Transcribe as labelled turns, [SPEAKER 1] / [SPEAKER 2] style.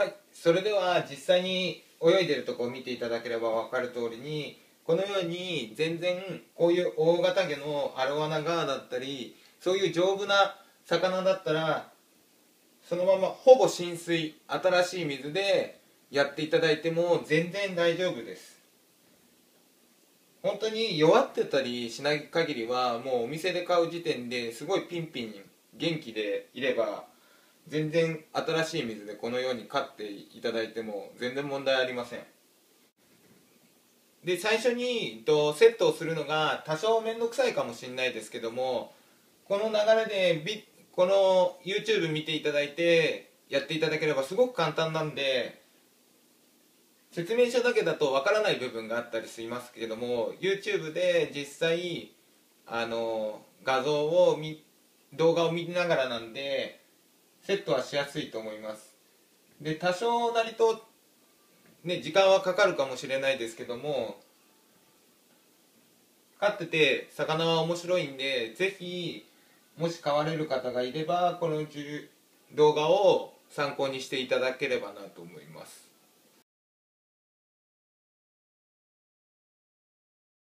[SPEAKER 1] はいそれでは実際に泳いでるとこを見ていただければ分かる通りにこのように全然こういう大型魚のアロワナガーだったりそういう丈夫な魚だったらそのままほぼ浸水新しい水でやっていただいても全然大丈夫です。本当に弱ってたりしない限りはもうお店で買う時点ですごいピンピン元気でいれば全然新しい水でこのように飼っていただいても全然問題ありません。で最初にとセットをするのが多少面倒くさいかもしれないですけどもこの流れでビこの YouTube 見ていただいてやっていただければすごく簡単なんで説明書だけだとわからない部分があったりしますけれども YouTube で実際あの画像を見動画を見ながらなんでセットはしやすいと思います。で多少なりとね時間はかかるかもしれないですけども飼ってて魚は面白いんで是非もし飼われる方がいればこの動画を参考にしていただければなと思います。